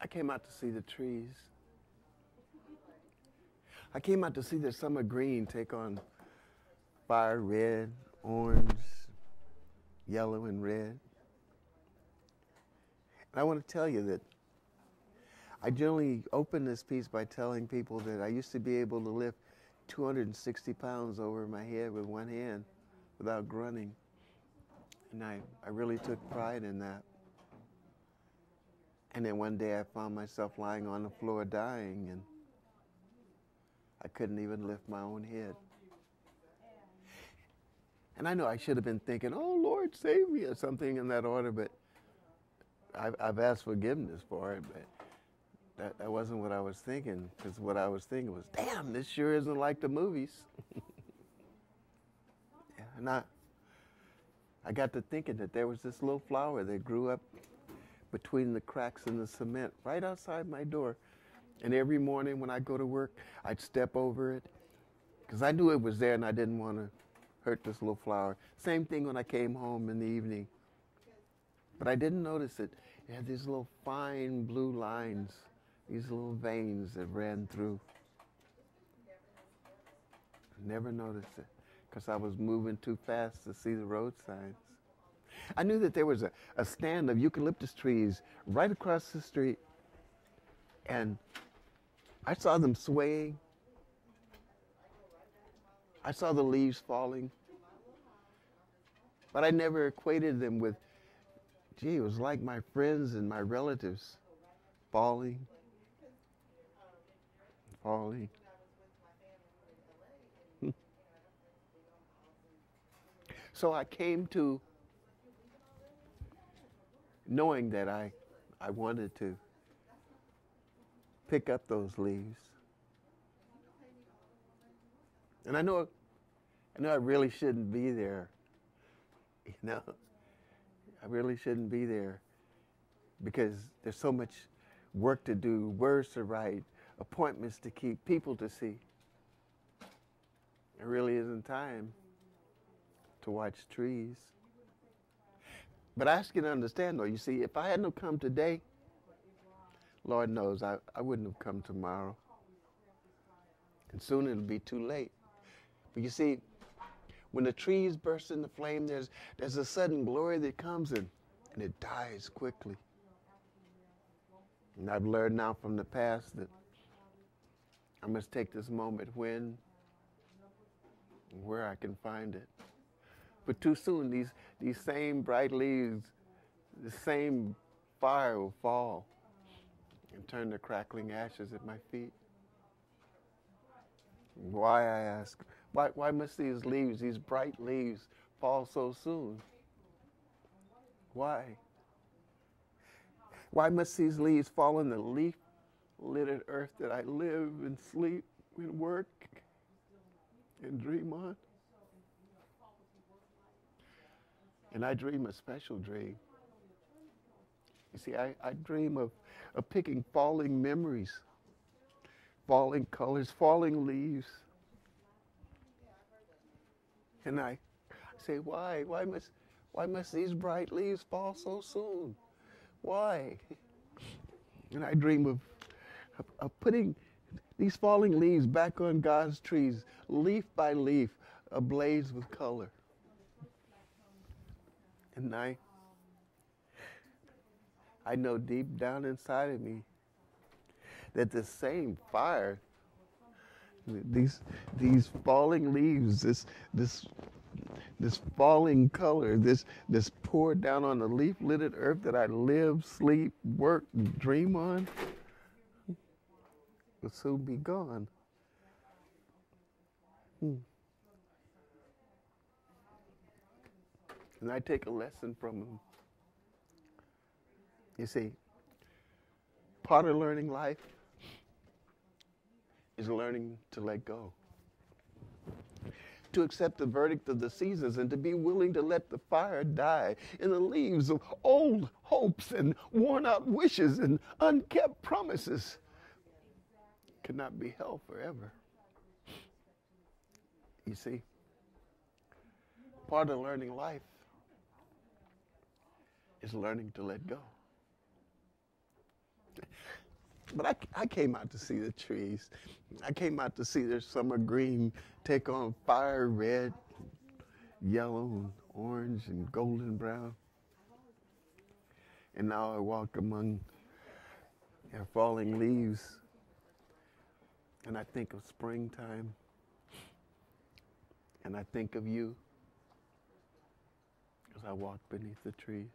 I came out to see the trees. I came out to see the summer green take on fire red, orange, yellow, and red. And I want to tell you that I generally open this piece by telling people that I used to be able to lift 260 pounds over my head with one hand without grunting. And I, I really took pride in that. And then one day I found myself lying on the floor dying, and I couldn't even lift my own head. And I know I should have been thinking, oh, Lord, save me, or something in that order, but I've, I've asked forgiveness for it, but that, that wasn't what I was thinking, because what I was thinking was, damn, this sure isn't like the movies. and I, I got to thinking that there was this little flower that grew up between the cracks in the cement right outside my door. And every morning when I go to work, I'd step over it because I knew it was there and I didn't want to hurt this little flower. Same thing when I came home in the evening. But I didn't notice it. It had these little fine blue lines, these little veins that ran through. Never noticed it because I was moving too fast to see the road signs. I knew that there was a, a stand of eucalyptus trees right across the street, and I saw them swaying. I saw the leaves falling, but I never equated them with, gee, it was like my friends and my relatives falling, falling. so I came to knowing that I, I wanted to pick up those leaves. And I know, I know I really shouldn't be there. You know, I really shouldn't be there because there's so much work to do, words to write, appointments to keep, people to see. There really isn't time to watch trees. But I ask you to understand, though, you see, if I hadn't come today, Lord knows I, I wouldn't have come tomorrow. And soon it'll be too late. But you see, when the trees burst into flame, there's, there's a sudden glory that comes in, and it dies quickly. And I've learned now from the past that I must take this moment when where I can find it. But too soon, these, these same bright leaves, the same fire will fall and turn to crackling ashes at my feet. Why, I ask, why, why must these leaves, these bright leaves, fall so soon? Why? Why must these leaves fall on the leaf littered earth that I live and sleep and work and dream on? And I dream a special dream. You see, I, I dream of, of picking falling memories, falling colors, falling leaves. And I say, why? Why must, why must these bright leaves fall so soon? Why? And I dream of, of, of putting these falling leaves back on God's trees, leaf by leaf, ablaze with color. And I, I know deep down inside of me that the same fire, these, these falling leaves, this, this, this falling color, this, this poured down on the leaf littered earth that I live, sleep, work, dream on, will soon be gone. Hmm. And I take a lesson from him. You see, part of learning life is learning to let go, to accept the verdict of the seasons, and to be willing to let the fire die in the leaves of old hopes and worn out wishes and unkept promises cannot be held forever. You see, part of learning life is learning to let go. But I, I came out to see the trees. I came out to see their summer green take on fire red, yellow, and orange, and golden brown. And now I walk among their falling leaves and I think of springtime and I think of you as I walk beneath the trees.